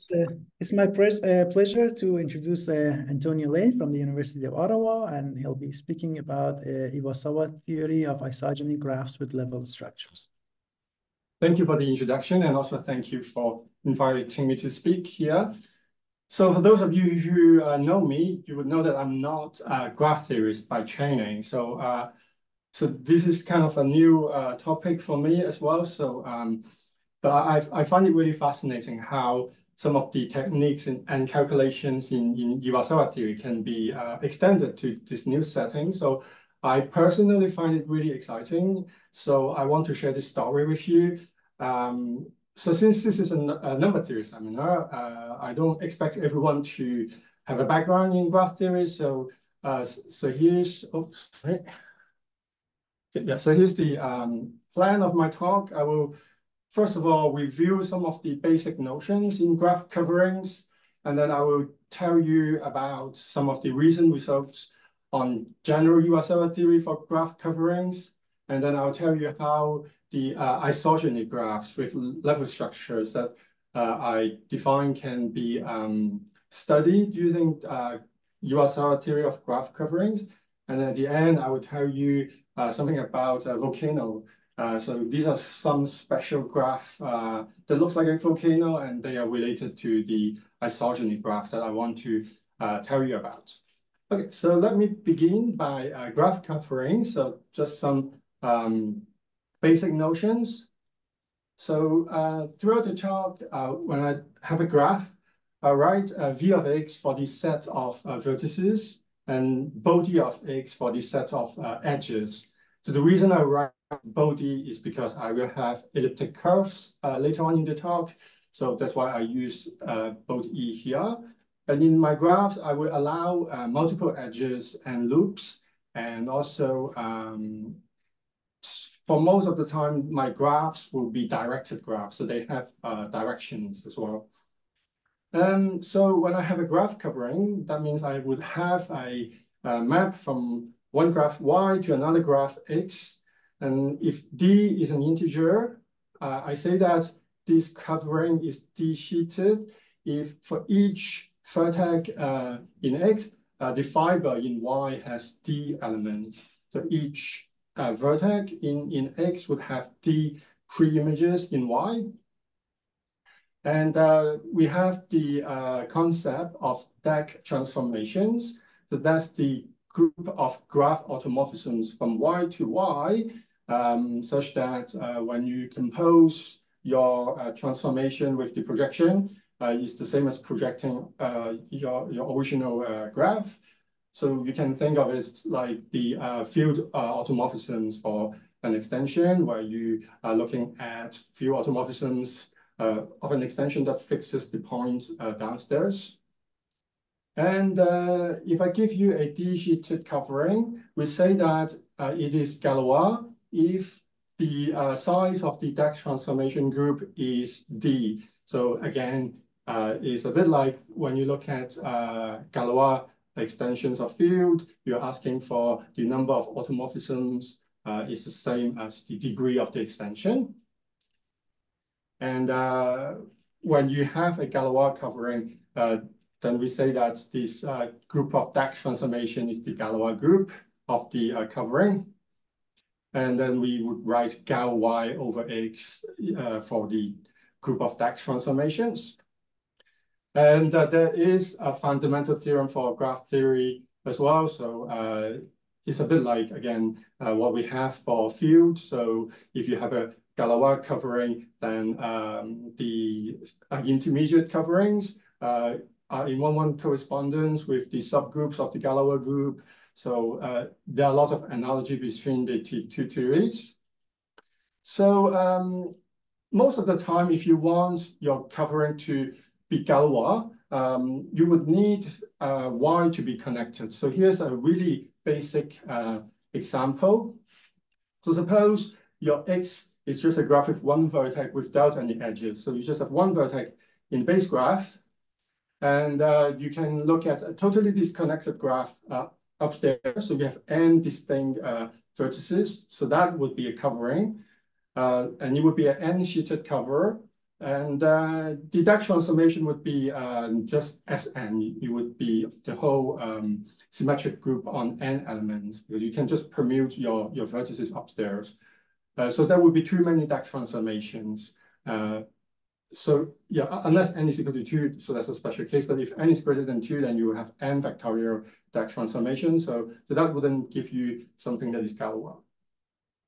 It's, uh, it's my uh, pleasure to introduce uh, Antonio Lei from the University of Ottawa, and he'll be speaking about uh, Iwasawa theory of isogeny graphs with level structures. Thank you for the introduction, and also thank you for inviting me to speak here. So for those of you who uh, know me, you would know that I'm not a graph theorist by training. So, uh, so this is kind of a new uh, topic for me as well. So, um, but I, I find it really fascinating how some of the techniques and, and calculations in, in Iwasawa theory can be uh, extended to this new setting. So I personally find it really exciting. So I want to share this story with you. Um, so since this is a, a number theory seminar, uh, I don't expect everyone to have a background in graph theory. So uh, so here's, oops, right. Yeah, so here's the um, plan of my talk. I will first of all review some of the basic notions in graph coverings, and then I will tell you about some of the recent results on general Iwasawa theory for graph coverings, and then I'll tell you how the uh, isogeny graphs with level structures that uh, I define can be um, studied using uh, theory of graph coverings. And at the end, I will tell you uh, something about volcano. Uh, so these are some special graph uh, that looks like a volcano, and they are related to the isogeny graphs that I want to uh, tell you about. Okay, so let me begin by graph covering. So just some um, basic notions. So uh, throughout the talk, uh, when I have a graph, I write uh, v of x for the set of uh, vertices and body of x for the set of edges. So the reason I write body is because I will have elliptic curves uh, later on in the talk. So that's why I use uh, body here. And in my graphs, I will allow uh, multiple edges and loops, and also um, for most of the time, my graphs will be directed graphs, so they have uh, directions as well. Um, so when I have a graph covering, that means I would have a, a map from one graph y to another graph x. And if d is an integer, uh, I say that this covering is d-sheeted if for each vertex uh, in x, uh, the fiber in y has d elements. So each uh, vertex in, in X would have D pre-images in Y. And uh, we have the uh, concept of deck transformations. So that's the group of graph automorphisms from Y to Y, um, such that uh, when you compose your uh, transformation with the projection, uh, it's the same as projecting your, your original graph. So you can think of it like the uh, field uh, automorphisms for an extension where you are looking at field automorphisms uh, of an extension that fixes the point uh, downstairs. And uh, if I give you a D-sheeted covering, we say that uh, it is Galois if the size of the Deck transformation group is D. So again, it's a bit like when you look at Galois extensions of field, you're asking for the number of automorphisms uh, is the same as the degree of the extension. And uh, when you have a Galois covering, uh, then we say that this uh, group of Deck transformation is the Galois group of the uh, covering. And then we would write Gal Y over X uh, for the group of Deck transformations. And uh, there is a fundamental theorem for graph theory as well. So uh, it's a bit like, again, uh, what we have for field. So if you have a Galois covering, then um, the intermediate coverings are in one-one correspondence with the subgroups of the Galois group. So uh, there are a lot of analogy between the two, two theories. So um, most of the time, if you want your covering to be Galois, um, you would need uh, Y to be connected. So here's a really basic uh, example. So suppose your X is just a graph with one vertex without any edges. So you just have one vertex in the base graph. And uh, you can look at a totally disconnected graph uh, upstairs. So we have n distinct uh, vertices. So that would be a covering. Uh, and it would be an n-sheeted cover And uh, the deck transformation would be um, just Sn. You would be the whole um, symmetric group on n elements you can just permute your, your vertices upstairs. Uh, so there would be too many deck transformations. So yeah, unless n is equal to 2, so that's a special case. But if n is greater than 2, then you have n factorial deck transformation. So, so that wouldn't give you something that is Galois.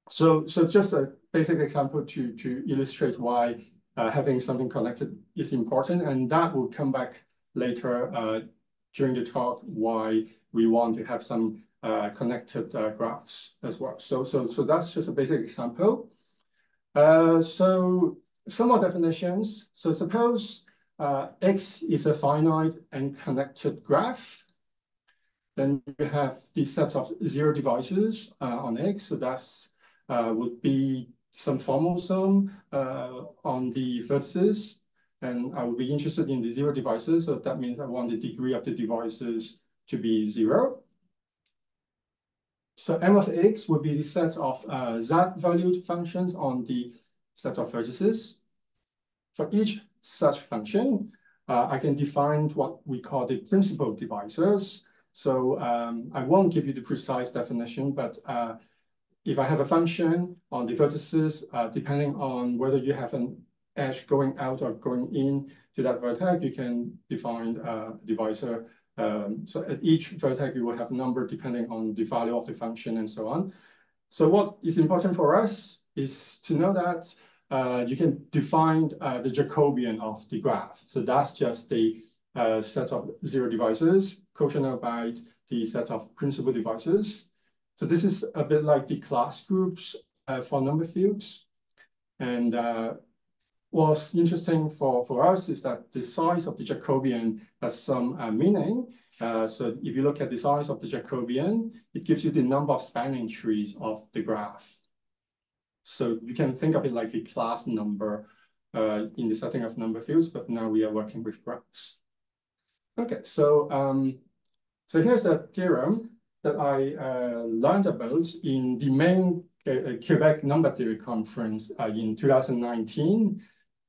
So, so just a basic example to, to illustrate why uh, having something connected is important. And that will come back later uh, during the talk why we want to have some uh, connected uh, graphs as well. So, so, so that's just a basic example. Uh, so some more definitions. So suppose uh, X is a finite and connected graph. Then you have the set of zero divisors on X. So that's would be some formal sum uh, on the vertices, and I would be interested in the zero divisors. So that means I want the degree of the divisors to be zero. So M of X would be the set of uh, Z-valued functions on the set of vertices. For each such function, uh, I can define what we call the principal divisors. So um, I won't give you the precise definition, but uh, if I have a function on the vertices, uh, depending on whether you have an edge going out or going in to that vertex, you can define a divisor. Um, so at each vertex, you will have a number depending on the value of the function and so on. So what is important for us is to know that uh, you can define uh, the Jacobian of the graph. So that's just the uh, set of zero divisors quotient by the set of principal divisors. So this is a bit like the class groups uh, for number fields. And uh, what's interesting for, for us is that the size of the Jacobian has some meaning. So if you look at the size of the Jacobian, it gives you the number of spanning trees of the graph. So you can think of it like the class number uh, in the setting of number fields, but now we are working with graphs. Okay, so um, so here's a theorem that I uh, learned about in the main uh, Quebec number theory conference uh, in 2019.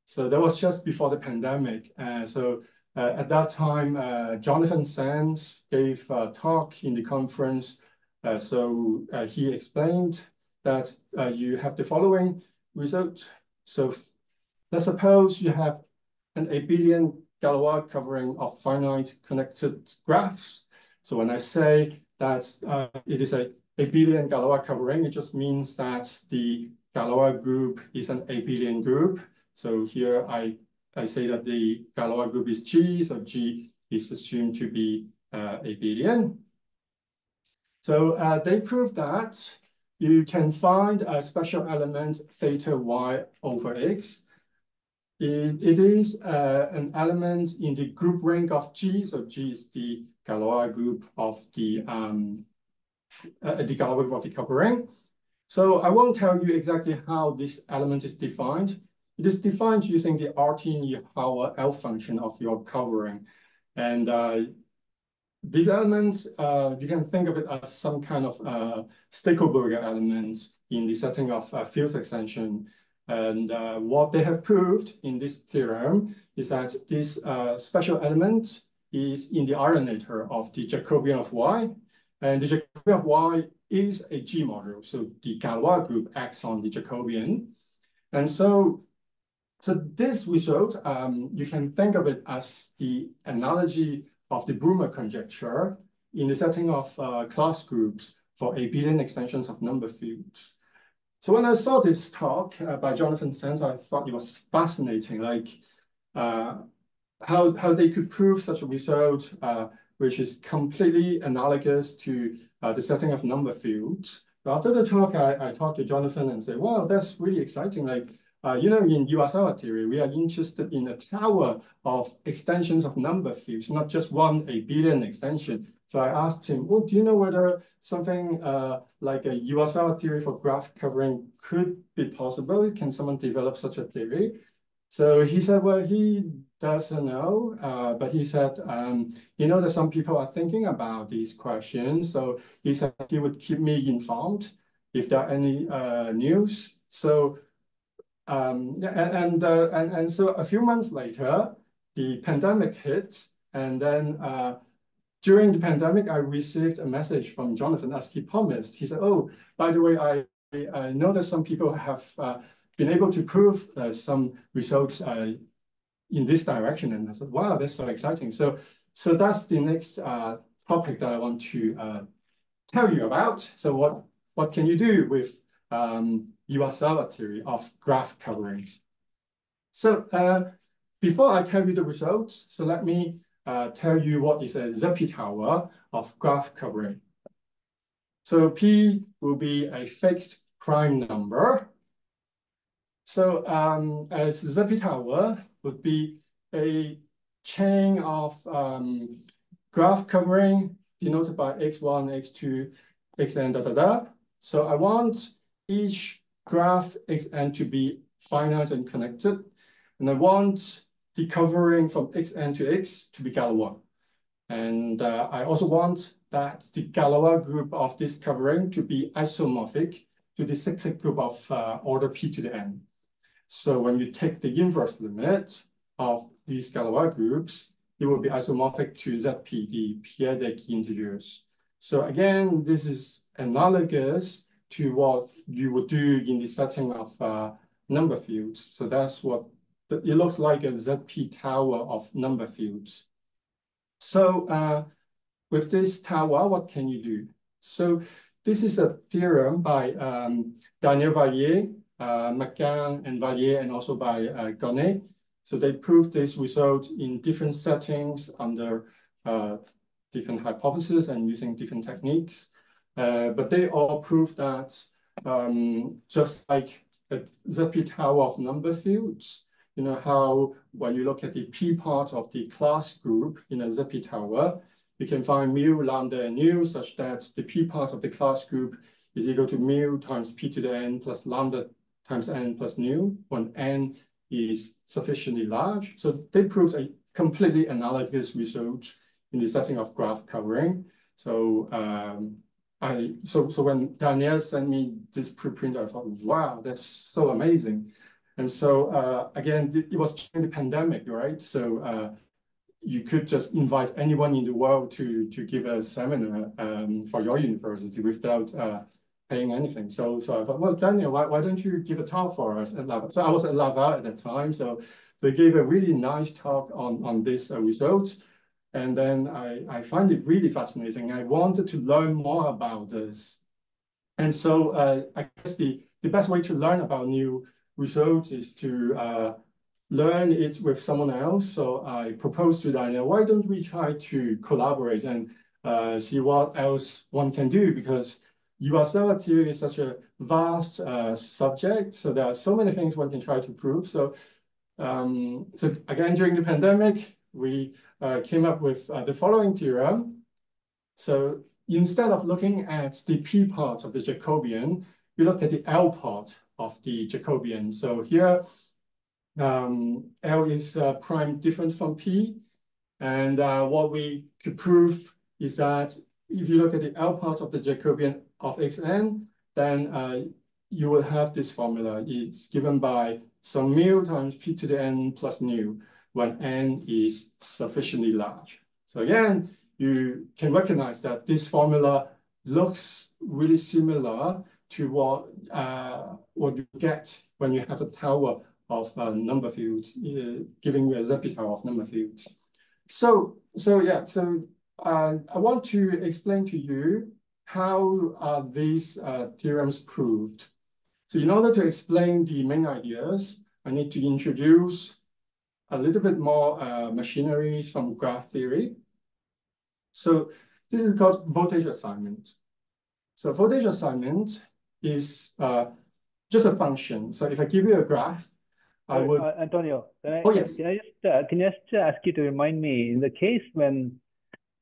So that was just before the pandemic. Uh, so uh, at that time, uh, Jonathan Sands gave a talk in the conference. so he explained that you have the following result. So let's suppose you have an abelian Galois covering of finite connected graphs. So when I say that uh, it is a abelian Galois covering. It just means that the Galois group is an abelian group. So here I, I say that the Galois group is G, so G is assumed to be uh, abelian. So uh, they prove that you can find a special element theta y over x. It, it is uh, an element in the group ring of G, so G is the Galois group of the um, uh, the Galois group of the covering. So I won't tell you exactly how this element is defined. It is defined using the Artin-Ihara L function of your covering. And uh, these elements, uh, you can think of it as some kind of uh, elements in the setting of uh, field extension. And uh, what they have proved in this theorem is that this uh, special element is in the annihilator of the Jacobian of Y. And the Jacobian of Y is a G module. So the Galois group acts on the Jacobian. And so, so this result, um, you can think of it as the analogy of the Brumer conjecture in the setting of uh, class groups for abelian extensions of number fields. So when I saw this talk uh, by Jonathan Sands, I thought it was fascinating. Like, uh, how, how they could prove such a result, uh, which is completely analogous to uh, the setting of number fields. After the talk, I, I talked to Jonathan and said, wow, that's really exciting. Like, uh, you know, in Iwasawa theory, we are interested in a tower of extensions of number fields, not just one abelian extension. So I asked him, well, do you know whether something uh, like a Iwasawa theory for graph covering could be possible? Can someone develop such a theory? So he said, well, he doesn't know, uh, but he said, um, you know that some people are thinking about these questions. So he said he would keep me informed if there are any uh, news. So um, and and, uh, and and so a few months later, the pandemic hit, and then uh, during the pandemic, I received a message from Jonathan as he promised. He said, "Oh, by the way, I I know that some people have uh, been able to prove uh, some results uh, in this direction," and I said, "Wow, that's so exciting!" So so that's the next uh, topic that I want to tell you about. So what what can you do with um, Iwasawa theory of graph coverings. So uh, before I tell you the results, so let me uh, tell you what is a ZP tower of graph covering. So P will be a fixed prime number. So um, a ZP tower would be a chain of um, graph covering denoted by x1, x2, xn, da, da, da. So I want each graph xn to be finite and connected. And I want the covering from xn to x to be Galois. And uh, I also want that the Galois group of this covering to be isomorphic to the cyclic group of uh, order p to the n. So when you take the inverse limit of these Galois groups, it will be isomorphic to Zp, the p-adic integers. So again, this is analogous to what you would do in the setting of uh, number fields. So that's what it looks like a ZP tower of number fields. So uh, with this tower, what can you do? So this is a theorem by um, Daniel Vallières, uh, McGown and Vallières, and also by uh, Gonet. So they proved this result in different settings under uh, different hypotheses and using different techniques. Uh, but they all prove that um, just like a ZP tower of number fields, you know, how when you look at the P part of the class group in a ZP tower, you can find mu, lambda, and nu such that the P part of the class group is equal to mu times P to the n plus lambda times n plus nu when n is sufficiently large. So they proved a completely analogous result in the setting of graph covering. So um, I so so when Danielle sent me this preprint, I thought, wow, that's so amazing. And so uh, again, it was during the pandemic, right? So uh, you could just invite anyone in the world to to give a seminar um, for your university without uh, paying anything. So so I thought, well, Daniel, why, why don't you give a talk for us at Laval? So I was at Laval at that time. So they gave a really nice talk on on this uh, result. And then I, I find it really fascinating. I wanted to learn more about this. And so uh, I guess the, the best way to learn about new results is to uh, learn it with someone else. So I proposed to Daniel, why don't we try to collaborate and uh, see what else one can do? Because Iwasawa theory is such a vast uh, subject. So there are so many things one can try to prove. So, um, so again, during the pandemic, we uh, came up with uh, the following theorem. So instead of looking at the P part of the Jacobian, we look at the L part of the Jacobian. So here, um, L is uh, prime different from P. And uh, what we could prove is that if you look at the L part of the Jacobian of Xn, then uh, you will have this formula. It's given by some mu times P to the N plus nu when n is sufficiently large. So again, you can recognize that this formula looks really similar to what uh, what you get when you have a tower of uh, number fields, uh, giving you a ZP tower of number fields. So, so yeah, so uh, I want to explain to you how these uh, theorems proved. So in order to explain the main ideas, I need to introduce a little bit more uh, machinery from graph theory. So this is called voltage assignment. So voltage assignment is uh, just a function. So if I give you a graph, I would. Uh, Antonio, can I, oh, yes. can I just uh, can I just ask you to remind me in the case when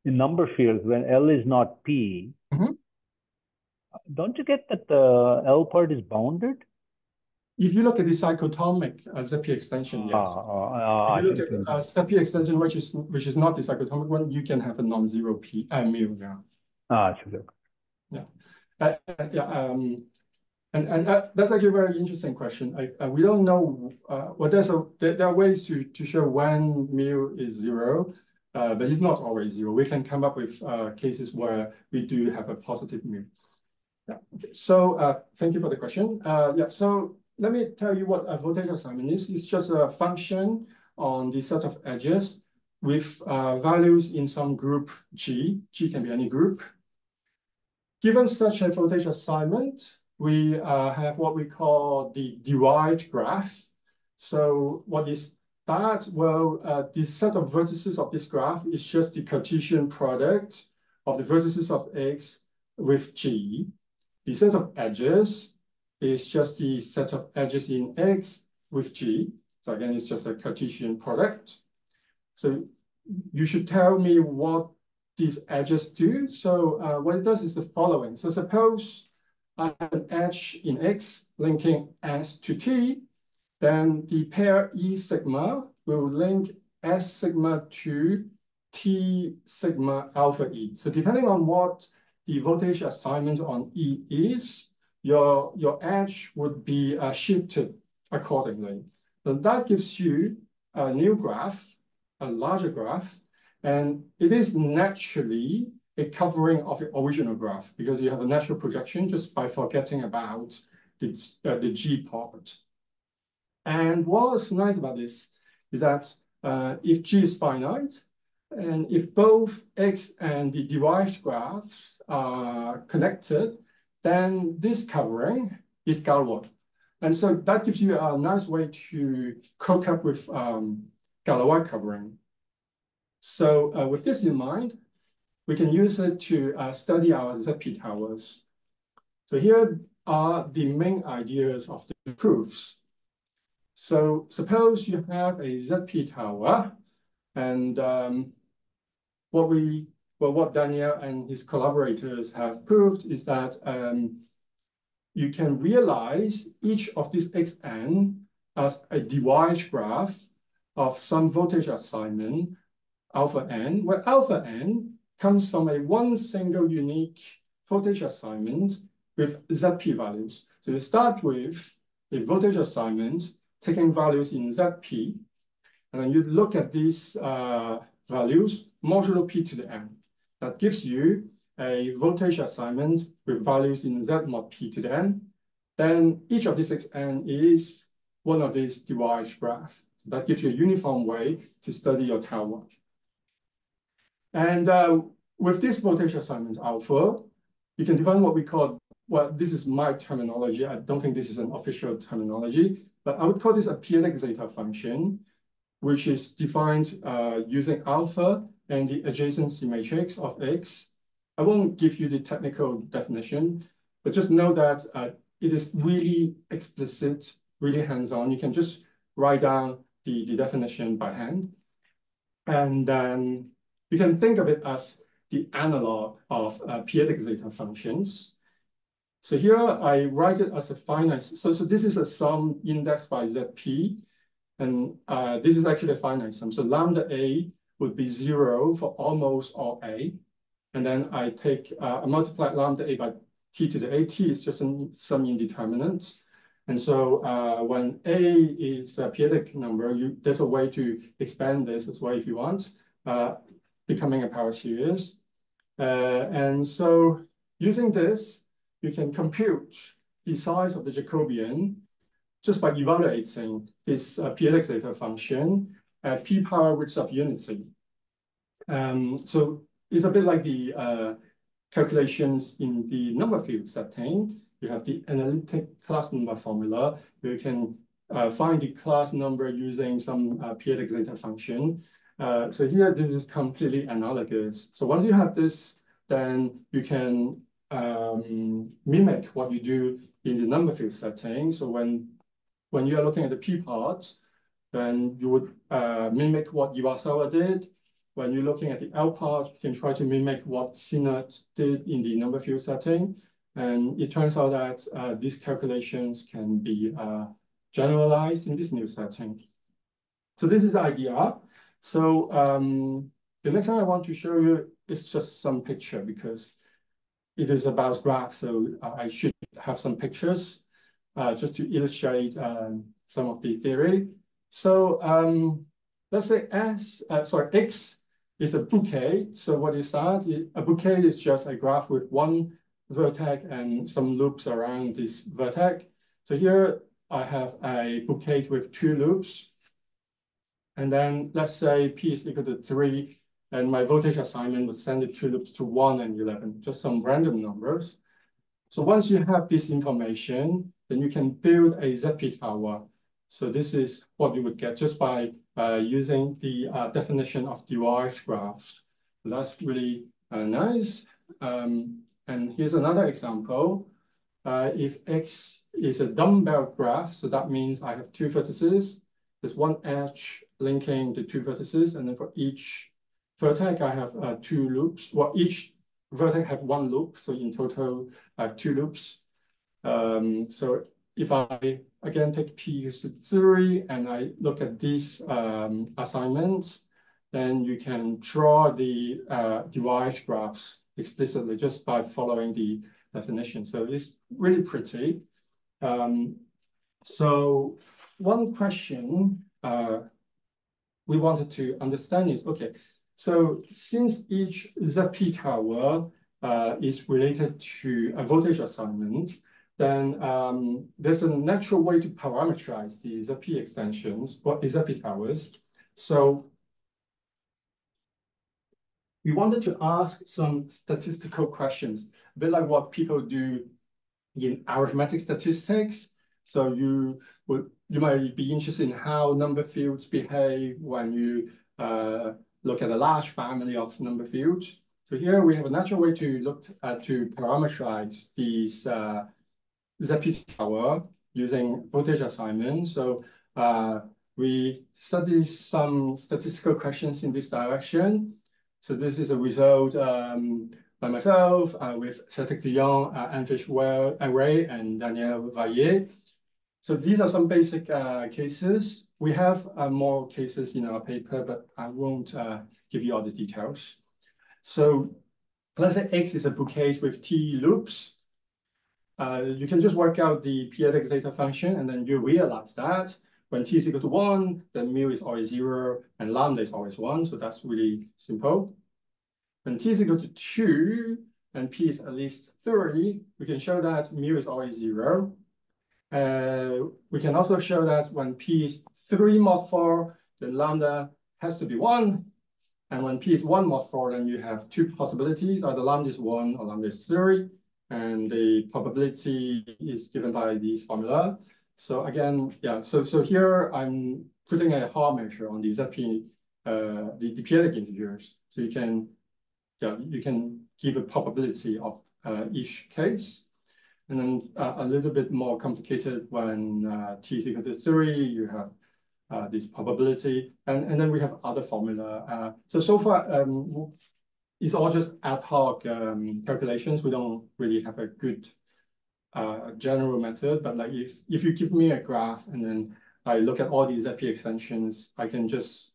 in number fields when L is not P, mm -hmm. don't you get that the L part is bounded? If you look at the cyclotomic uh, ZP extension, yes. Uh, uh, if you look at uh, ZP extension, which is which is not the cyclotomic one, you can have a non-zero p uh, mu. Yeah. Ah, sure. Yeah. Uh, uh, yeah. Um, And and uh, that's actually a very interesting question. I, uh, we don't know. Uh, well, there's a there, there, are ways to to show when mu is zero, uh, but it's not always zero. We can come up with uh, cases where we do have a positive mu. Yeah. Okay. So uh, thank you for the question. yeah. So let me tell you what a voltage assignment is. It's just a function on the set of edges with values in some group G. G can be any group. Given such a voltage assignment, we uh, have what we call the derived graph. So what is that? Well, uh, the set of vertices of this graph is just the Cartesian product of the vertices of X with G. The set of edges is just the set of edges in X with G. So again, it's just a Cartesian product. So you should tell me what these edges do. So uh, what it does is the following. So suppose I have an edge in X linking S to T, then the pair E sigma will link S sigma to T sigma alpha E. So depending on what the voltage assignment on E is, your, your edge would be uh, shifted accordingly. So that gives you a new graph, a larger graph, and it is naturally a covering of the original graph because you have a natural projection just by forgetting about the, uh, the G part. And what's nice about this is that uh, if G is finite, and if both X and the derived graphs are connected, then this covering is Galois. And so that gives you a nice way to cope up with um, Galois covering. So uh, with this in mind, we can use it to uh, study our ZP towers. So here are the main ideas of the proofs. So suppose you have a ZP tower, and um, what we, well, what Daniel and his collaborators have proved is that um, you can realize each of these xn as a derived graph of some voltage assignment, alpha n, where alpha n comes from a one single unique voltage assignment with ZP values. So you start with a voltage assignment taking values in ZP, and then you look at these uh, values modulo P to the N. That gives you a voltage assignment with values in Z mod P to the N. Then each of these Xn is one of these derived graphs. That gives you a uniform way to study your tower. And uh, with this voltage assignment alpha, you can define what we call, well, this is my terminology. I don't think this is an official terminology, but I would call this a p-adic zeta function, which is defined uh, using alpha and the adjacency matrix of X. I won't give you the technical definition, but just know that uh, it is really explicit, really hands-on. You can just write down the, the definition by hand. And then you can think of it as the analog of uh, p-adic zeta functions. So here I write it as a finite. So, so this is a sum indexed by ZP. And uh, this is actually a finite sum. So lambda A would be zero for almost all A. And then I take, uh, I multiply lambda A by t to the AT is just some, some indeterminate. And so uh, when A is a periodic number, you, there's a way to expand this as well if you want. Uh, becoming a power series. Uh, and so using this, you can compute the size of the Jacobian just by evaluating this uh, zeta function at p power roots of unity. Um, so it's a bit like the uh, calculations in the number field setting. You have the analytic class number formula. You can uh, find the class number using some uh, zeta function. Uh, so here, this is completely analogous. So once you have this, then you can um, mimic what you do in the number field setting. So when, when you are looking at the p parts, then you would uh, mimic what Iwasawa did. When you're looking at the L part, you can try to mimic what Sinnott did in the number field setting. And it turns out that uh, these calculations can be uh, generalized in this new setting. So this is the idea. So um, the next thing I want to show you is just some picture because it is about graphs, so I should have some pictures. Uh, just to illustrate um, some of the theory. So um, let's say S, uh, sorry, X is a bouquet. So what is that? A bouquet is just a graph with one vertex and some loops around this vertex. So here I have a bouquet with two loops. And then let's say P is equal to three, and my voltage assignment would send the two loops to one and 11, just some random numbers. So once you have this information, then you can build a ZP tower. So this is what you would get just by uh, using the uh, definition of derived graphs. That's really uh, nice. Um, and here's another example. Uh, if X is a dumbbell graph, so that means I have two vertices. There's one edge linking the two vertices, and then for each vertex, I have uh, two loops. Well, each vertex have one loop, so in total, I have two loops. Um, so if I, again, take p equals to 3 and I look at these um, assignments, then you can draw the uh, derived graphs explicitly just by following the definition. So it's really pretty. Um, so one question uh, we wanted to understand is, okay, so since each ZP tower uh, is related to a voltage assignment, then um, there's a natural way to parameterize the ZP extensions or ZP towers. So we wanted to ask some statistical questions, a bit like what people do in arithmetic statistics. So you would you might be interested in how number fields behave when you uh, look at a large family of number fields. So here we have a natural way to look at uh, to parameterize these uh, ZP tower using voltage assignment. So uh, we study some statistical questions in this direction. So this is a result um, by myself uh, with Cedric Dion, uh, Anwesh Ray, and Daniel Vallières. So these are some basic uh, cases. We have uh, more cases in our paper, but I won't uh, give you all the details. So let's say X is a bouquet with T loops. Uh, you can just work out the p-adic zeta function, and then you realize that when t is equal to 1, then mu is always 0, and lambda is always 1. So that's really simple. When t is equal to 2, and p is at least 3, we can show that mu is always 0. Uh, we can also show that when p is 3 mod 4, then lambda has to be 1. And when p is 1 mod 4, then you have two possibilities, either lambda is 1 or lambda is 3 and the probability is given by this formula. So again, yeah, so so here I'm putting a Haar measure on the ZP, uh, the, the p-adic integers. So you can, yeah, you can give a probability of uh, each case. And then uh, a little bit more complicated when uh, t is equal to three, you have uh, this probability, and, and then we have other formula. Uh, so, so far, um, it's all just ad hoc um, calculations. We don't really have a good uh, general method, but like if, if you give me a graph and then I look at all these ZP extensions, I can just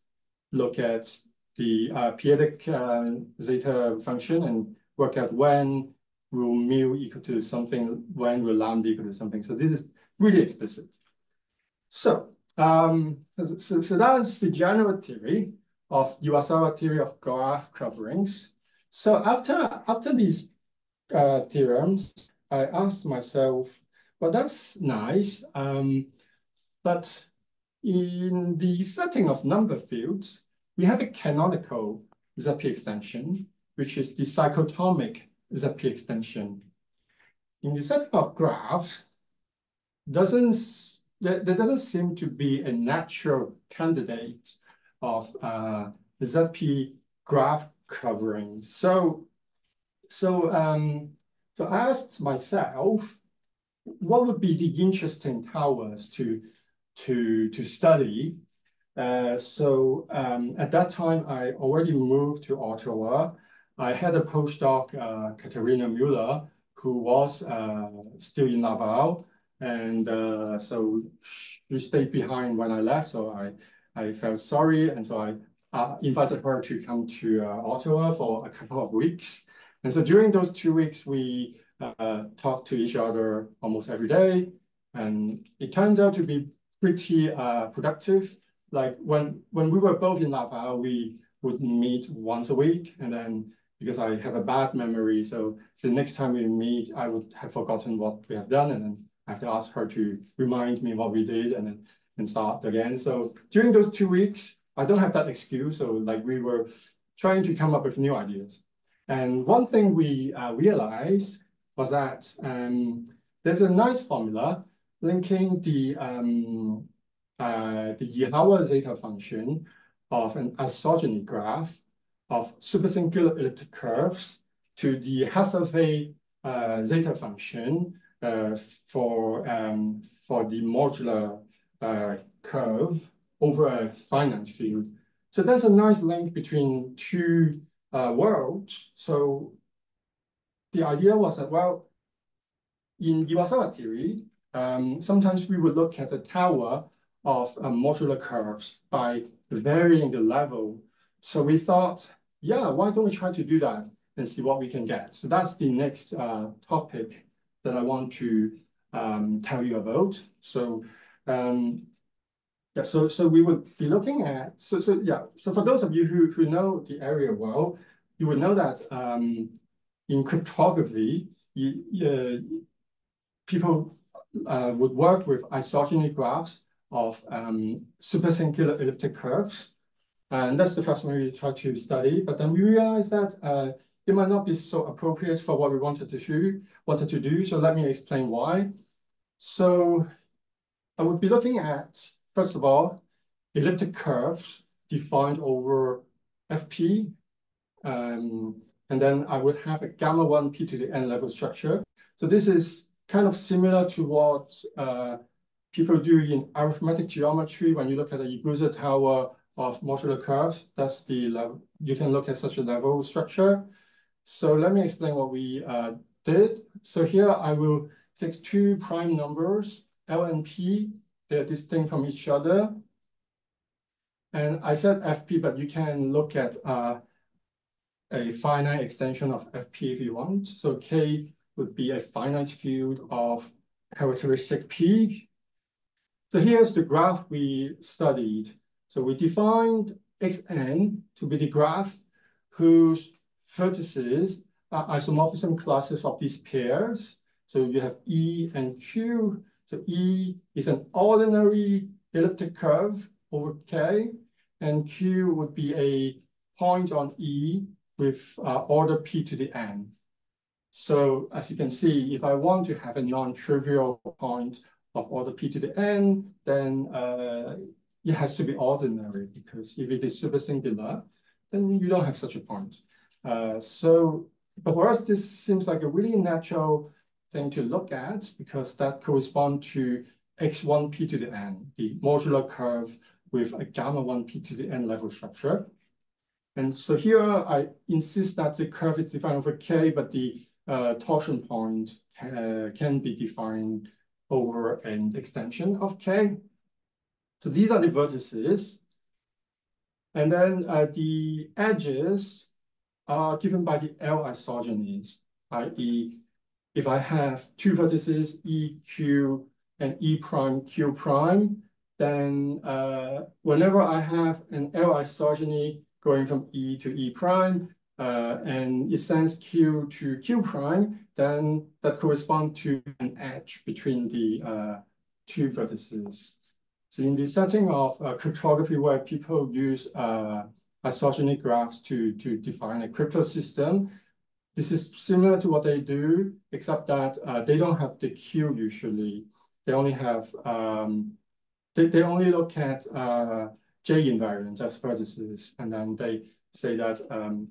look at the uh, uh, zeta function and work out when will mu equal to something, when will lambda equal to something. So this is really explicit. So, um, so, so that's the general theory of Iwasawa theory of graph coverings. So after after these uh, theorems, I asked myself, well, that's nice, um, but in the setting of number fields, we have a canonical ZP extension, which is the cyclotomic ZP extension. In the set of graphs, doesn't there, there doesn't seem to be a natural candidate of uh, ZP graph covering. So, so, um, so I asked myself, what would be the interesting towers to, to, to study? Uh, so um, at that time, I already moved to Ottawa. I had a postdoc, uh, Katharina Müller, who was uh, still in Laval. And uh, so she stayed behind when I left. So I, I felt sorry. And so I uh, invited her to come to uh, Ottawa for a couple of weeks. And so during those two weeks, we uh, talked to each other almost every day. And it turns out to be pretty uh, productive. Like when, when we were both in Laval, we would meet once a week. And then because I have a bad memory, so the next time we meet, I would have forgotten what we have done. And then I have to ask her to remind me what we did and then and start again. So during those two weeks, I don't have that excuse. So like we were trying to come up with new ideas. And one thing we uh, realized was that um, there's a nice formula linking the um, uh, the Ihara zeta function of an isogeny graph of supersingular elliptic curves to the Hasse-Weil uh, zeta function uh, for um, for the modular uh, curve over a finite field. So there's a nice link between two uh, worlds. So the idea was that, well, in Iwasawa theory, um, sometimes we would look at the tower of uh, modular curves by varying the level. So we thought, yeah, why don't we try to do that and see what we can get? So that's the next uh, topic that I want to um, tell you about. So um, yeah, so so we would be looking at so so yeah. So for those of you who who know the area well, you would know that um, in cryptography, you, people uh, would work with isogeny graphs of um, supersingular elliptic curves. And that's the first one we try to study. But then we realized that uh, it might not be so appropriate for what we wanted to do, wanted to do. So let me explain why. So I would be looking at, first of all, elliptic curves defined over FP. Um, and then I would have a gamma 1 p to the n level structure. So this is kind of similar to what uh, people do in arithmetic geometry when you look at the Igusa tower of modular curves. That's the level. You can look at such a level structure. So let me explain what we uh, did. So here I will take two prime numbers, L and P. They're distinct from each other. And I said FP, but you can look at uh, a finite extension of FP if you want. So K would be a finite field of characteristic P. So here's the graph we studied. So we defined Xn to be the graph whose vertices are isomorphism classes of these pairs. So you have E and Q. So E is an ordinary elliptic curve over K, and Q would be a point on E with uh, order P to the N. So as you can see, if I want to have a non-trivial point of order p to the n, then uh, it has to be ordinary because if it is supersingular, then you don't have such a point. Uh, so, but for us, this seems like a really natural thing to look at because that corresponds to x1p to the n, the modular curve with a gamma 1p to the n level structure. And so here I insist that the curve is defined over k, but the uh, torsion point uh, can be defined over an extension of K. So these are the vertices. And then uh, the edges are given by the L isogenies, i.e. if I have two vertices, E, Q, and E prime, Q prime, then uh, whenever I have an L isogeny going from E to E prime, uh, and it sends Q to Q prime, then that corresponds to an edge between the uh, two vertices. So in the setting of uh, cryptography where people use uh, isogeny graphs to, to define a crypto system, this is similar to what they do, except that uh, they don't have the Q usually. They only have, um, they, they only look at uh, J invariants as vertices, and then they say that um,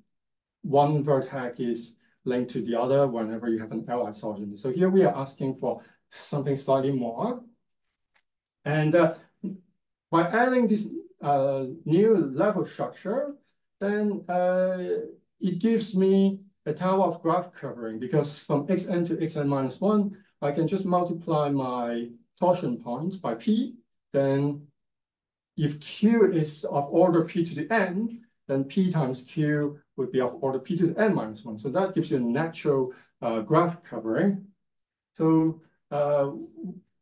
one vertex is linked to the other whenever you have an L isogeny. So here we are asking for something slightly more. And uh, by adding this uh, new level structure, then uh, it gives me a tower of graph covering because from xn to xn minus 1, I can just multiply my torsion points by p. Then if q is of order p to the n, then p times q would be of order p to the n minus 1. So that gives you a natural uh, graph covering. So uh,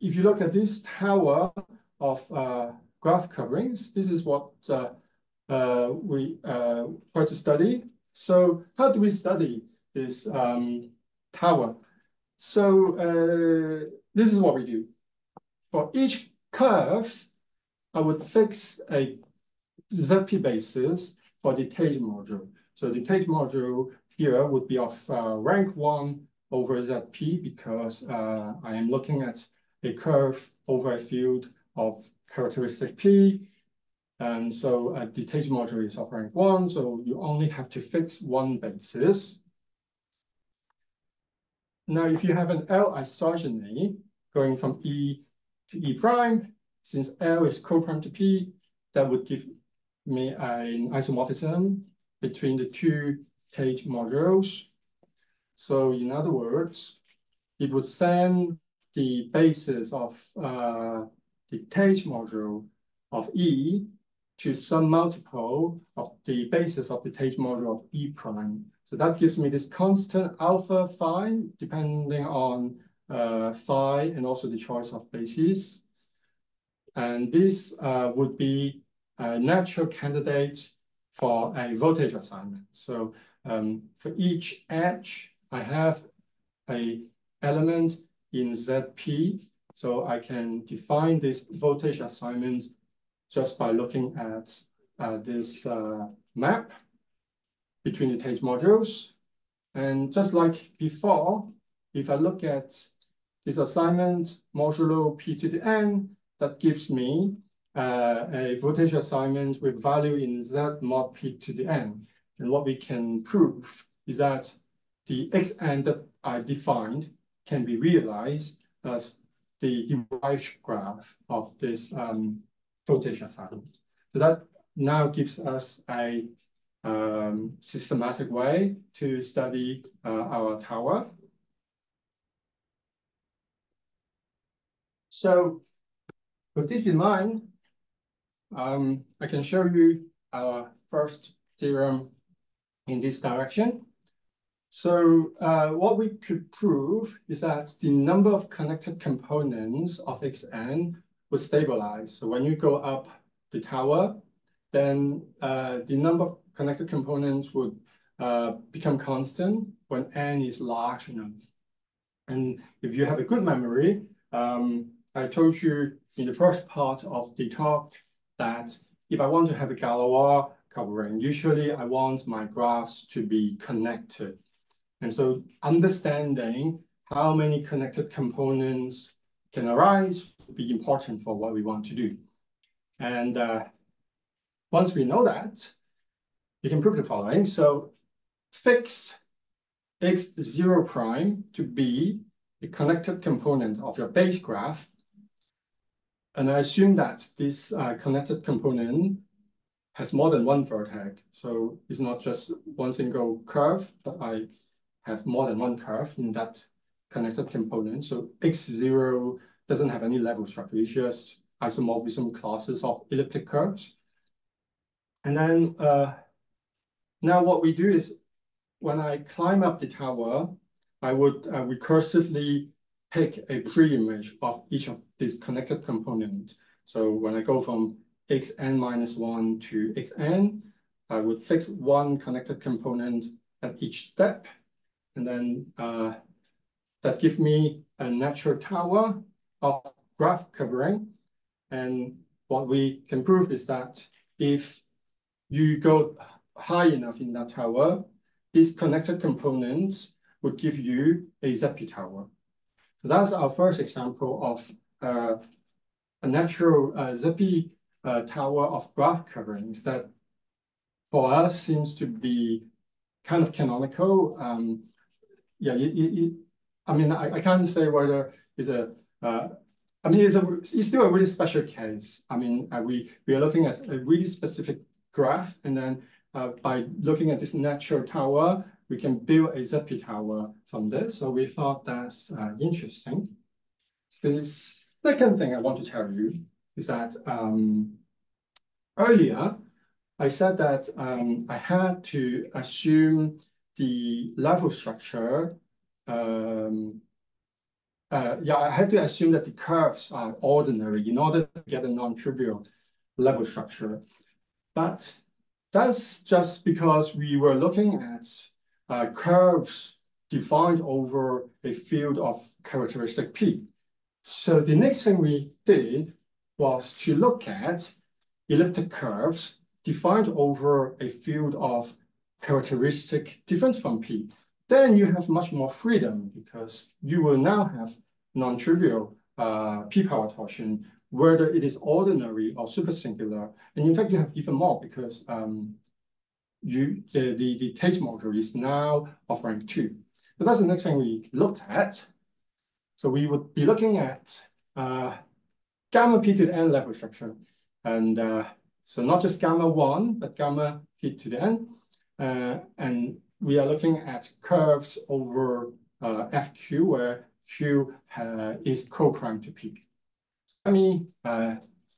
if you look at this tower of uh, graph coverings, this is what uh, uh, we uh, try to study. So how do we study this um, tower? So this is what we do. For each curve, I would fix a ZP basis for the Tate module. So the Tate module here would be of uh, rank one over ZP because uh, I am looking at a curve over a field of characteristic P. And so a Tate module is of rank one, so you only have to fix one basis. Now, if you have an L isogeny going from E to E prime, since L is co-prime to P, that would give me an isomorphism between the two Tate modules. So in other words, it would send the basis of uh, the Tate module of E to some multiple of the basis of the Tate module of E prime. So that gives me this constant alpha phi, depending on uh, phi and also the choice of basis. And this uh, would be a natural candidate for a voltage assignment. So um, for each edge, I have a element in ZP. So I can define this voltage assignment just by looking at uh, this uh, map between the Tate modules. And just like before, if I look at this assignment modulo p to the n, that gives me uh, a voltage assignment with value in z mod p to the n. And what we can prove is that the xn that I defined can be realized as the derived graph of this um, voltage. So that now gives us a um, systematic way to study uh, our tower. So with this in mind, um, I can show you our first theorem in this direction. So uh, what we could prove is that the number of connected components of Xn would stabilize. So when you go up the tower, then uh, the number of connected components would uh, become constant when n is large enough. And if you have a good memory, um, I told you in the first part of the talk that if I want to have a Galois covering, usually I want my graphs to be connected. And so understanding how many connected components can arise will be important for what we want to do. And uh, once we know that, you can prove the following. So fix x0 prime to be a connected component of your base graph and I assume that this uh, connected component has more than one vertex. So it's not just one single curve, but I have more than one curve in that connected component. So X0 doesn't have any level structure. It's just isomorphism classes of elliptic curves. And then uh, now what we do is when I climb up the tower, I would uh, recursively pick a pre-image of each of these connected components. So when I go from xn minus 1 to xn, I would fix one connected component at each step. And then uh, that gives me a natural tower of graph covering. And what we can prove is that if you go high enough in that tower, these connected components would give you a ZP tower. So that's our first example of uh, a natural uh, ZP uh, tower of graph coverings that for us seems to be kind of canonical. Um, yeah, it, it, it, I mean, I, I can't say whether it's a, uh, I mean, it's, a, it's still a really special case. I mean, uh, we, we are looking at a really specific graph, and then uh, by looking at this natural tower, we can build a ZP tower from this. So we thought that's uh, interesting. The second thing I want to tell you is that um, earlier I said that um, I had to assume the level structure um, uh, yeah, I had to assume that the curves are ordinary in order to get a non-trivial level structure. But that's just because we were looking at uh, curves defined over a field of characteristic P. So the next thing we did was to look at elliptic curves defined over a field of characteristic different from P. Then you have much more freedom because you will now have non-trivial uh, p-power torsion, whether it is ordinary or supersingular. And in fact, you have even more because um, you the, the, the Tate module is now of rank two. So that's the next thing we looked at. So we would be looking at uh, gamma p to the n level structure. And uh, so not just gamma 1, but gamma p to the n. Uh, and we are looking at curves over uh, FQ, where Q uh, is co-prime to P. Let me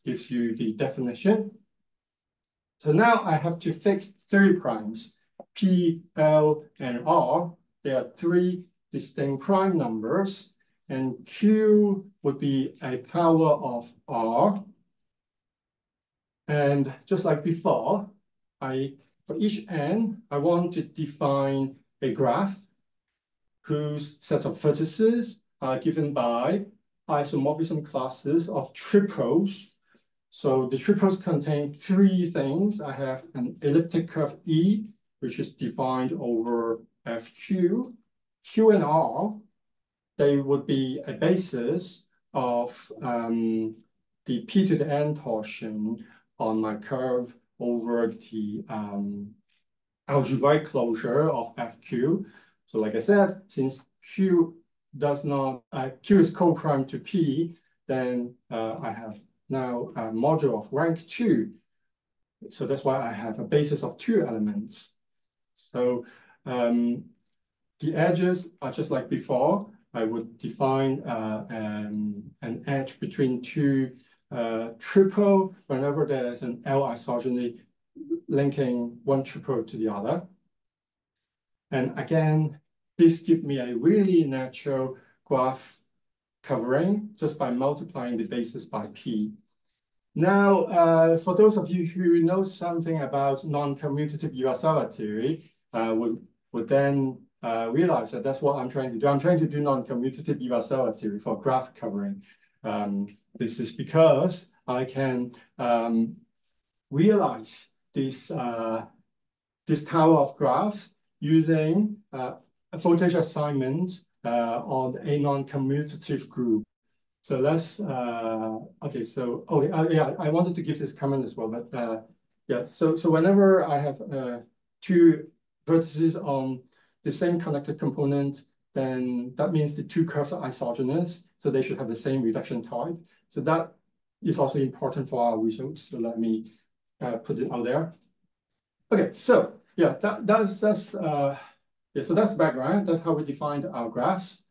give you the definition. So now I have to fix three primes, P, L, and R. There are three distinct prime numbers, and Q would be a power of R. And just like before, I for each n, I want to define a graph whose set of vertices are given by isomorphism classes of triples. So the triples contain three things. I have an elliptic curve E, which is defined over FQ. Q and R, they would be a basis of um, the P to the N torsion on my curve over the um, algebraic closure of FQ. So like I said, since Q does not, uh, Q is co-prime to P, then uh, I have now a module of rank two. So that's why I have a basis of two elements. So um, the edges are just like before. I would define uh, an, an edge between two uh, triple whenever there's an L isogeny linking one triple to the other. And again, this gives me a really natural graph covering just by multiplying the basis by P. Now, uh, for those of you who know something about non-commutative Iwasawa theory, uh, would, would then uh, realize that that's what I'm trying to do. I'm trying to do non-commutative Iwasawa theory for graph covering. Um, this is because I can um, realize this, uh, this tower of graphs using uh, a voltage assignment uh, on a non-commutative group. So let's, uh, okay, so, okay, uh, yeah, I wanted to give this comment as well, but uh, yeah, so, so whenever I have two vertices on the same connected component, then that means the two curves are isogenous, so they should have the same reduction type. So that is also important for our results. So let me uh, put it out there. Okay, so yeah, that, that's, that's, uh, yeah, so that's background. That's how we defined our graphs.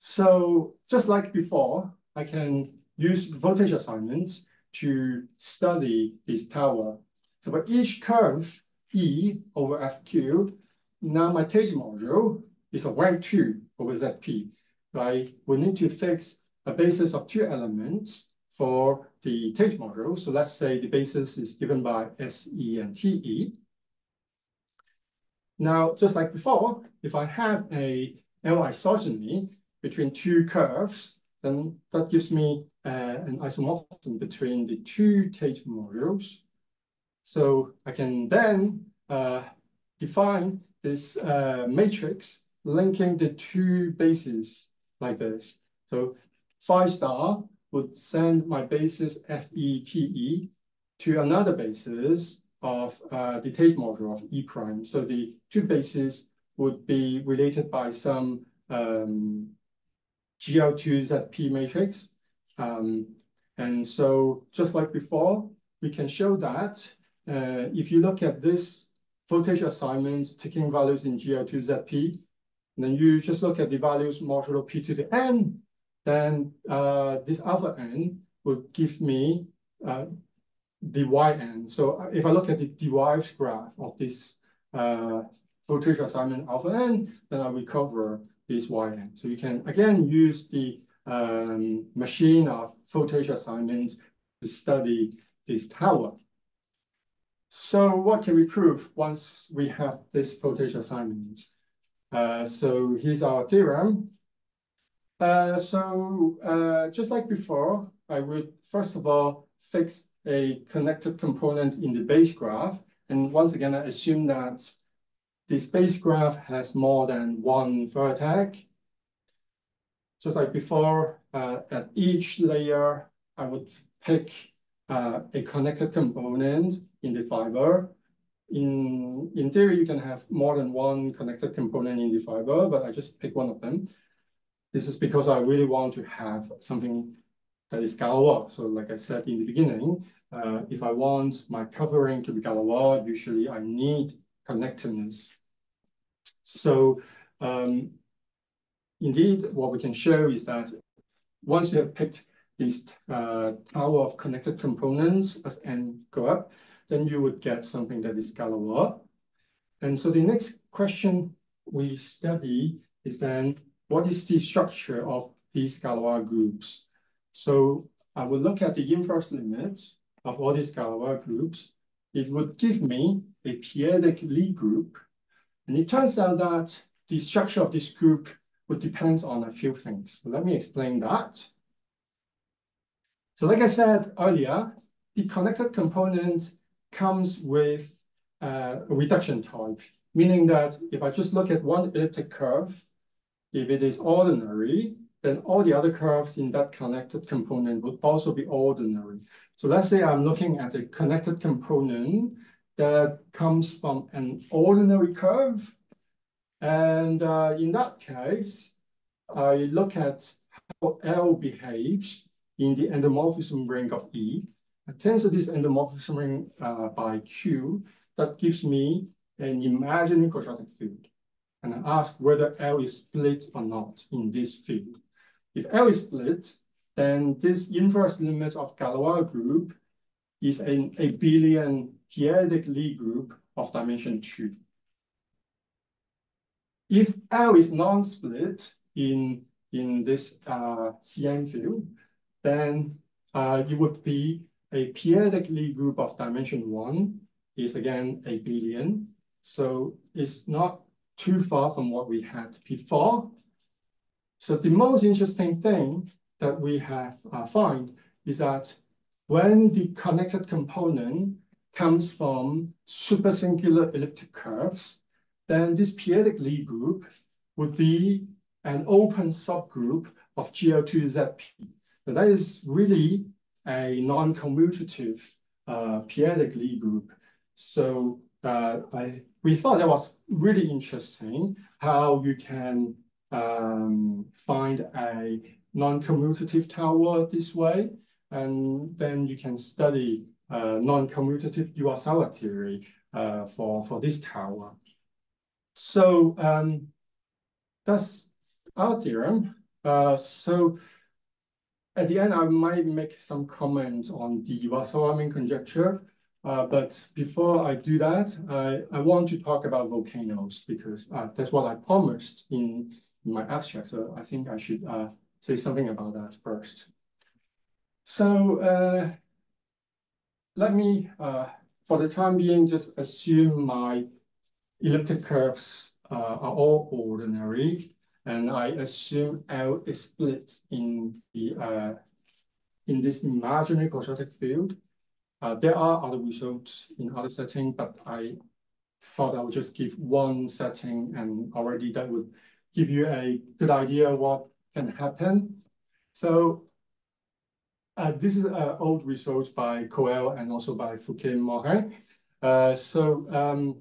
So just like before, I can use voltage assignments to study this tower. So for each curve E over FQ, now my Tate module is a rank 2 over ZP. Right? We need to fix a basis of two elements for the Tate module. So let's say the basis is given by SE and TE. Now, just like before, if I have a L isogeny between two curves, then that gives me uh, an isomorphism between the two Tate modules. So I can then uh, define this uh, matrix linking the two bases like this. So phi star would send my basis SETE to another basis of uh, the Tate module of E prime. So the two bases would be related by some um, GL2ZP matrix. Um, and so just like before, we can show that uh, if you look at this voltage assignments taking values in GL2ZP, then you just look at the values modulo P to the N, then uh, this alpha N would give me uh, the yn. So uh, if I look at the derived graph of this uh, voltage assignment alpha n, then I recover this yn. So you can again use the um, machine of voltage assignment to study this tower. So what can we prove once we have this voltage assignment? Uh, so here's our theorem. Uh, so uh, just like before, I would first of all fix a connected component in the base graph. And once again, I assume that this base graph has more than one vertex. Just like before, uh, at each layer, I would pick uh, a connected component in the fiber. In, in theory, you can have more than one connected component in the fiber, but I just pick one of them. This is because I really want to have something that is Galois. So like I said in the beginning, uh, if I want my covering to be Galois, usually I need connectedness. So um, indeed, what we can show is that once you have picked this uh, tower of connected components as n go up, then you would get something that is Galois. And so the next question we study is then, what is the structure of these Galois groups? So I will look at the inverse limit of all these Galois groups. It would give me a p-adic Lie group. And it turns out that the structure of this group would depend on a few things. So let me explain that. So like I said earlier, the connected component comes with uh, a reduction type, meaning that if I just look at one elliptic curve, if it is ordinary, then all the other curves in that connected component would also be ordinary. So let's say I'm looking at a connected component that comes from an ordinary curve. And uh, in that case, I look at how L behaves in the endomorphism ring of E. This endomorphism uh, by Q. That gives me an imaginary quadratic field. And I ask whether L is split or not in this field. If L is split, then this inverse limit of Galois group is an abelian p-adic Lie group of dimension two. If L is non-split in, in this uh, CM field, then uh, it would be a Lie group of dimension one is again a abelian. So it's not too far from what we had before. So the most interesting thing that we have uh, found is that when the connected component comes from supersingular elliptic curves, then this p-adic Lie group would be an open subgroup of GL2ZP. So that is really a non-commutative uh, p-adic Lie group. So uh, I, we thought that was really interesting how you can um, find a non-commutative tower this way, and then you can study uh, non-commutative Iwasawa theory uh, for, for this tower. So um, that's our theorem. Uh, so at the end, I might make some comments on the Iwasawa main conjecture. Uh, but before I do that, I, I want to talk about volcanoes because uh, that's what I promised in, in my abstract. So I think I should uh, say something about that first. So uh, let me, uh, for the time being, just assume my elliptic curves uh, are all ordinary, and I assume L is split in the uh, in this imaginary quadratic field. Uh, there are other results in other settings, but I thought I would just give one setting, and already that would give you a good idea what can happen. So uh, this is uh, old research by Kohel and also by Fouquet-Morain. Uh, so um,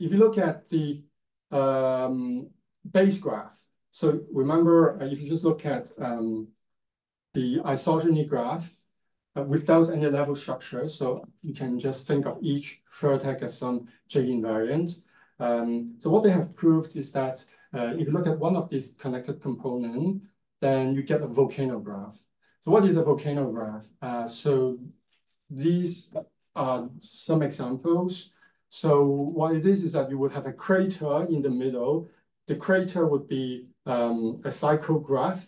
if you look at the um, base graph, so remember, uh, if you just look at um, the isogeny graph uh, without any level structure, so you can just think of each vertex as some J invariant. Um, so what they have proved is that uh, if you look at one of these connected components, then you get a volcano graph. So what is a volcano graph? Uh, so these are some examples. So what it is is that you would have a crater in the middle. The crater would be um, a cycle graph.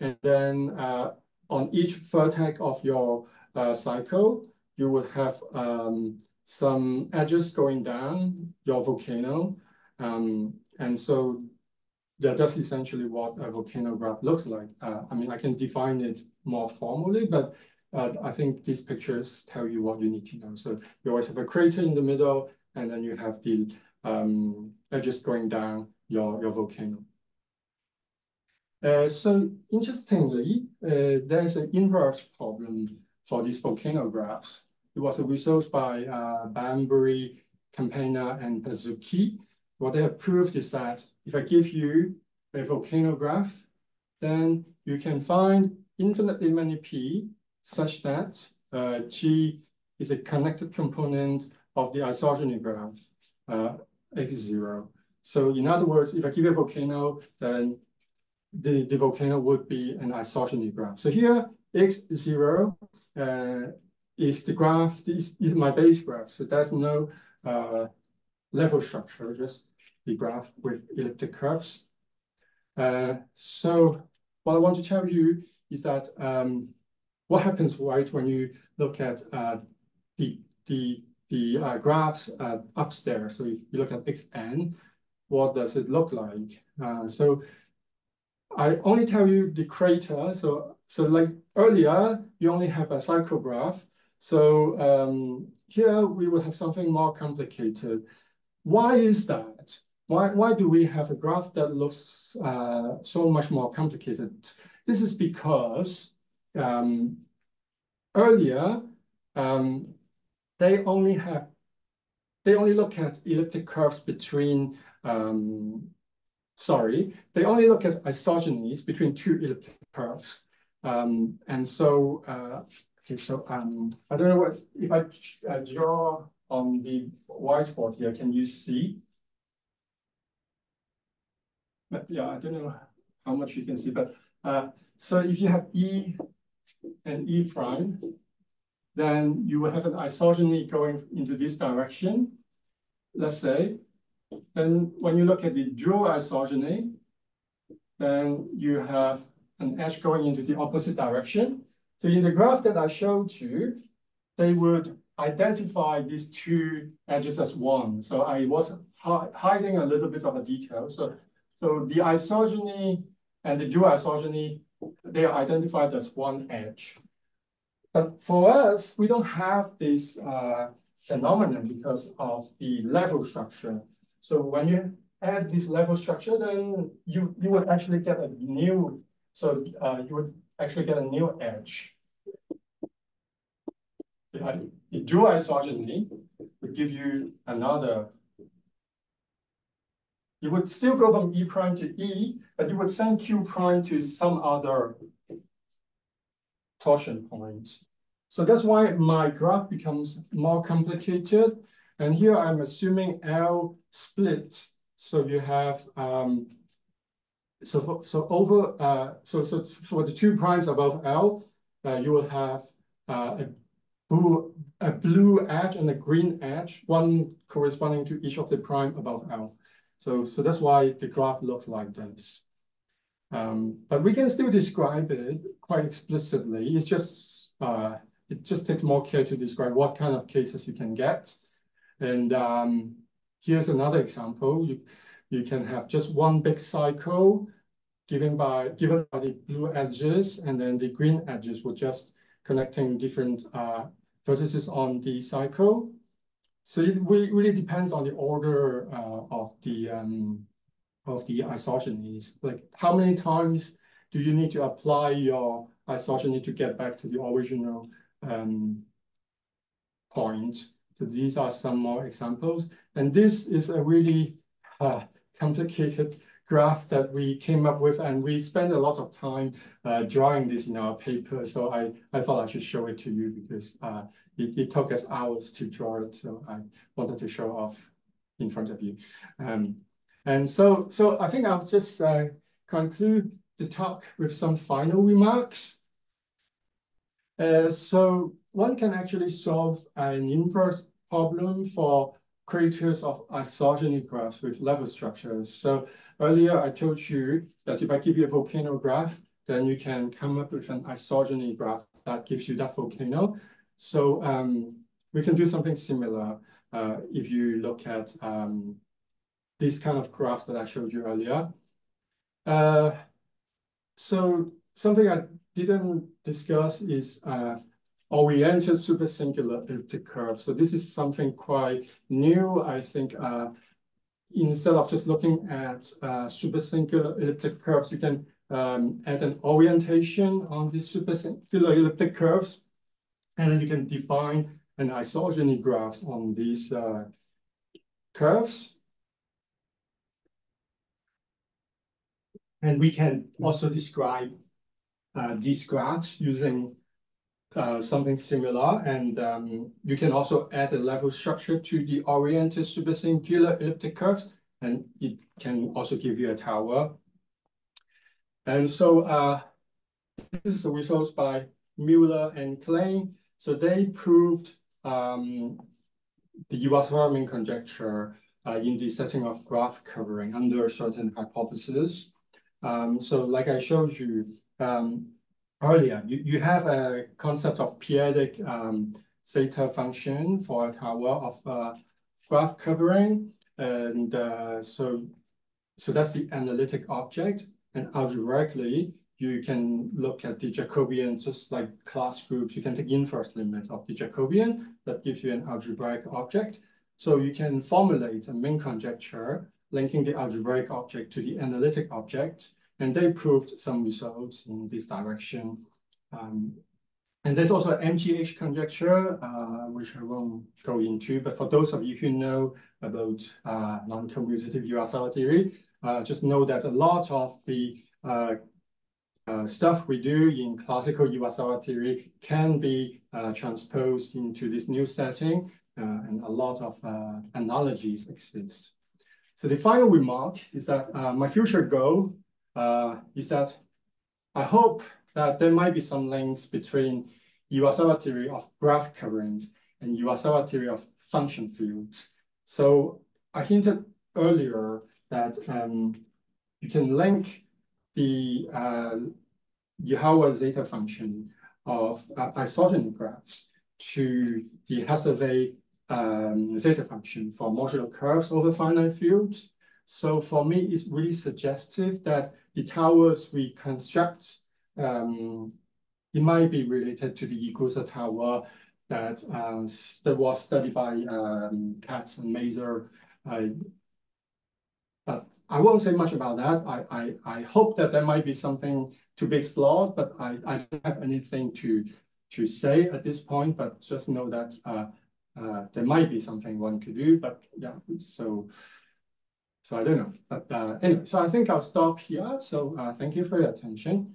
And then uh, on each vertex of your uh, cycle, you would have um, some edges going down your volcano. Um, and so that, that's essentially what a volcano graph looks like. Uh, I mean, I can define it more formally, but uh, I think these pictures tell you what you need to know. So you always have a crater in the middle, and then you have the um, edges going down your, your volcano. Uh, so interestingly, uh, there's an inverse problem for these volcano graphs. It was a result by uh, Bambury, Campagna, and Pazuki. What they have proved is that if I give you a volcano graph, then you can find infinitely many P such that uh, G is a connected component of the isogeny graph, uh, X0. So in other words, if I give a volcano, then the, the volcano would be an isogeny graph. So here, X0 uh, is the graph, this is my base graph. So there's no uh, level structure, just the graph with elliptic curves. Uh, so what I want to tell you is that um, what happens, right, when you look at uh, the, the, the uh, graphs uh, upstairs. So if you look at xn, what does it look like? Uh, so I only tell you the crater. So, so like earlier, you only have a cycle graph. So um, here we will have something more complicated. Why is that? Why, why do we have a graph that looks uh, so much more complicated? This is because um, earlier, um, they only have, they only look at elliptic curves between, um, sorry, they only look at isogenies between two elliptic curves. Um, and so, uh, okay, so um, I don't know what, if I uh, draw on the whiteboard here, can you see? But yeah, I don't know how much you can see, but uh, so if you have E and E prime, then you will have an isogeny going into this direction, let's say. Then when you look at the dual isogeny, then you have an edge going into the opposite direction. So in the graph that I showed you, they would identify these two edges as one. So I was hi hiding a little bit of the detail. So, so the isogeny and the dual isogeny, they are identified as one edge. But for us, we don't have this uh, phenomenon because of the level structure. So when you add this level structure, then you, you would actually get a new, so uh, you would actually get a new edge. The, dual isogeny would give you another you would still go from E prime to E, but you would send Q prime to some other torsion point. So that's why my graph becomes more complicated. And here I'm assuming L split. So you have, um, so for, so over, uh, so, so for the two primes above L, uh, you will have uh, a blue, a blue edge and a green edge, one corresponding to each of the prime above L. So, so that's why the graph looks like this. Um, but we can still describe it quite explicitly. It's just, uh, it just takes more care to describe what kind of cases you can get. And um, here's another example. You, you can have just one big cycle given by, given by the blue edges, and then the green edges were just connecting different uh, vertices on the cycle. So it really depends on the order uh, of the um, of the isogenies. Like how many times do you need to apply your isogeny to get back to the original um, point? So these are some more examples. And this is a really uh, complicated graph that we came up with, and we spent a lot of time uh, drawing this in our paper. So I, I thought I should show it to you because uh, it, it took us hours to draw it. So I wanted to show off in front of you. Um, and so, so I think I'll just uh, conclude the talk with some final remarks. Uh, so one can actually solve an inverse problem for craters of isogeny graphs with level structures. So earlier I told you that if I give you a volcano graph, then you can come up with an isogeny graph that gives you that volcano. So um, we can do something similar uh, if you look at um, these kind of graphs that I showed you earlier. Uh, so something I didn't discuss is uh, oriented supersingular elliptic curve. So this is something quite new. I think uh, instead of just looking at uh, supersingular elliptic curves, you can um, add an orientation on these supersingular elliptic curves, and then you can define an isogeny graph on these uh, curves. And we can also describe uh, these graphs using uh, something similar. And um, you can also add a level structure to the oriented supersingular elliptic curves, and it can also give you a tower. And so uh, this is the results by Mueller and Kleine. So they proved um, the main conjecture uh, in the setting of graph covering under certain hypotheses. Um, so like I showed you um, earlier, you, you have a concept of p-adic um, zeta function for a tower of uh, graph covering. And uh, so, so that's the analytic object. And algebraically, you can look at the Jacobian, just like class groups, you can take inverse limit of the Jacobian that gives you an algebraic object. So you can formulate a main conjecture linking the algebraic object to the analytic object and they proved some results in this direction. Um, and there's also MGH conjecture, uh, which I won't go into, but for those of you who know about uh, non-commutative theory, uh, just know that a lot of the uh, uh, stuff we do in classical Iwasawa theory can be uh, transposed into this new setting, and a lot of analogies exist. So the final remark is that my future goal uh, is that I hope that there might be some links between Iwasawa theory of graph coverings and Iwasawa theory of function fields. So I hinted earlier that um, you can link the uh, Ihara zeta function of uh, isogeny graphs to the Hasse um, zeta function for modular curves over finite fields. So for me, it's really suggestive that the towers we construct, um, it might be related to the Igusa tower that, uh, that was studied by um, Katz and Mazur. Uh, but I won't say much about that. I, I, I hope that there might be something to be explored, but I, I don't have anything to, to say at this point, but just know that uh, uh, there might be something one could do, but yeah, so so I don't know. But uh, anyway, so I think I'll stop here. So uh, thank you for your attention.